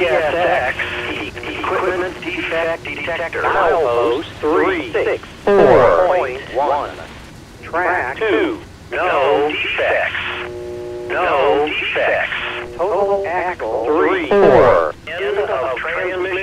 DSX equipment defect detector milepost Track 2. No defects. No defects. Total axle 3. 4. End of transmission.